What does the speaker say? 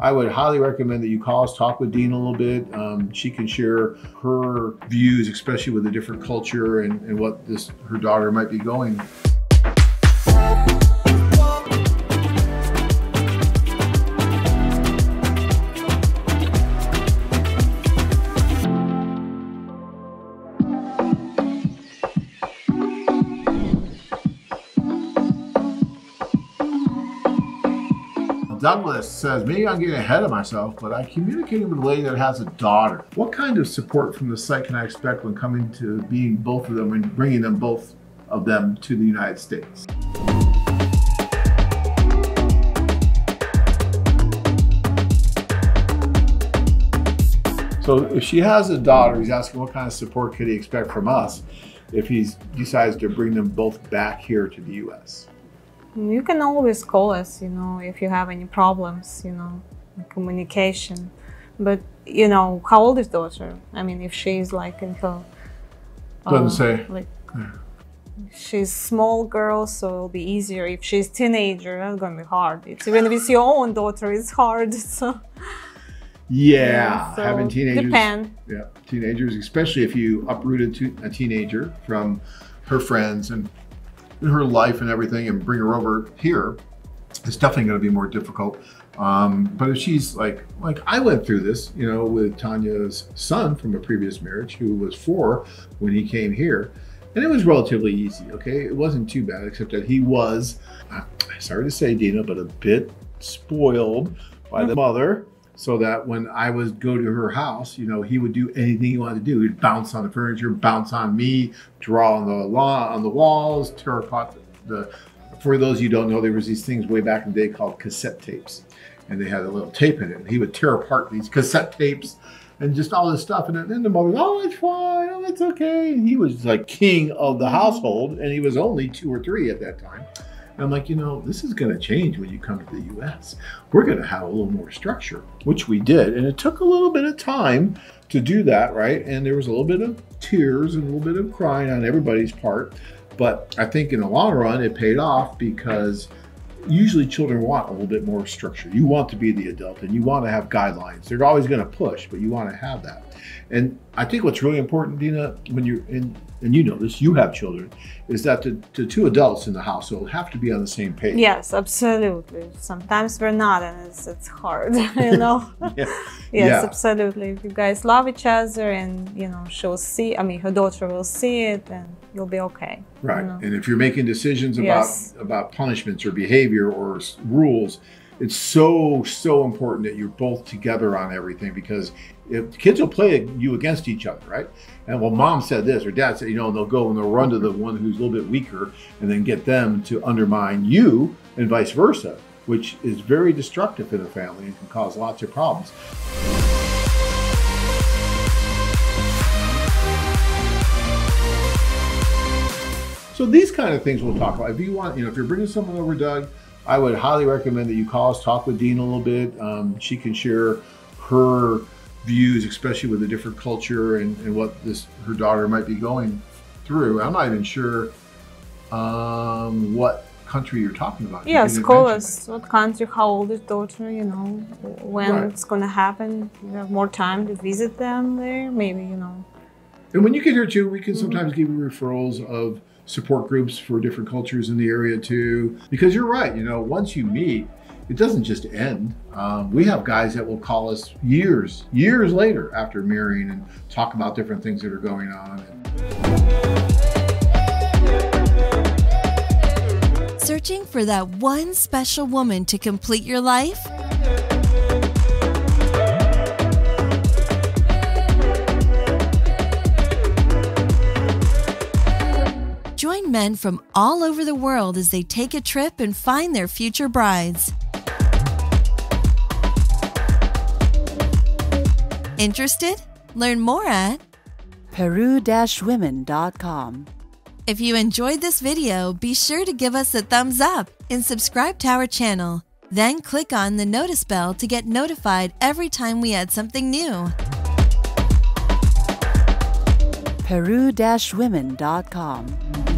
I would highly recommend that you call us, talk with Dina a little bit. Um, she can share her views, especially with a different culture and, and what this her daughter might be going. Douglas says, maybe I'm getting ahead of myself, but I'm communicating with a lady that has a daughter. What kind of support from the site can I expect when coming to being both of them and bringing them both of them to the United States? So if she has a daughter, he's asking what kind of support could he expect from us if he decides to bring them both back here to the U.S. You can always call us, you know, if you have any problems, you know, communication. But, you know, how old is daughter? I mean, if she's like in her... Doesn't uh, say. Like, yeah. She's small girl, so it'll be easier. If she's teenager, that's gonna be hard. It's even if it's your own daughter, it's hard. So yeah, yeah so having teenagers. Depend. Yeah, teenagers, especially if you uprooted a teenager from her friends and her life and everything and bring her over here, it's definitely going to be more difficult. Um, but if she's like, like I went through this, you know, with Tanya's son from a previous marriage who was four when he came here. And it was relatively easy, okay? It wasn't too bad, except that he was, uh, sorry to say, Dina, but a bit spoiled by the mother so that when I would go to her house, you know, he would do anything he wanted to do. He'd bounce on the furniture, bounce on me, draw on the law on the walls, tear apart the, the. For those of you don't know, there was these things way back in the day called cassette tapes, and they had a little tape in it. And he would tear apart these cassette tapes and just all this stuff. And then the mother, oh, it's fine, oh, it's okay. And he was like king of the household, and he was only two or three at that time. I'm like, you know, this is going to change when you come to the US. We're going to have a little more structure, which we did. And it took a little bit of time to do that, right? And there was a little bit of tears and a little bit of crying on everybody's part. But I think in the long run, it paid off because usually children want a little bit more structure. You want to be the adult and you want to have guidelines. They're always going to push, but you want to have that. And I think what's really important, Dina, when you're in, and you know this, you have children, is that the, the two adults in the household have to be on the same page. Yes, absolutely. Sometimes we're not, and it's, it's hard, you know? yeah. Yes, yeah. absolutely. If you guys love each other and, you know, she'll see, I mean, her daughter will see it, and you'll be okay. Right. You know? And if you're making decisions about, yes. about punishments or behavior or rules, it's so so important that you're both together on everything because if kids will play you against each other, right? And well, mom said this or dad said, you know, and they'll go and they'll run to the one who's a little bit weaker and then get them to undermine you and vice versa, which is very destructive in a family and can cause lots of problems. So these kind of things we'll talk about. If you want, you know, if you're bringing someone over, Doug, I would highly recommend that you call us, talk with Dina a little bit. Um, she can share her views, especially with a different culture and, and what this her daughter might be going through. I'm not even sure um, what country you're talking about. Yes, call us. What country, how old is daughter, you know, when right. it's going to happen. You have more time to visit them there, maybe, you know. And when you get here too, we can sometimes give you referrals of support groups for different cultures in the area too. Because you're right, you know, once you meet, it doesn't just end. Um, we have guys that will call us years, years later after marrying and talk about different things that are going on. Searching for that one special woman to complete your life? Join men from all over the world as they take a trip and find their future brides. Interested? Learn more at peru-women.com. If you enjoyed this video, be sure to give us a thumbs up and subscribe to our channel. Then click on the notice bell to get notified every time we add something new. peru-women.com.